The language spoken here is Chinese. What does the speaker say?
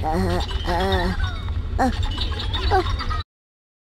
嗯呃呃呃嗯嗯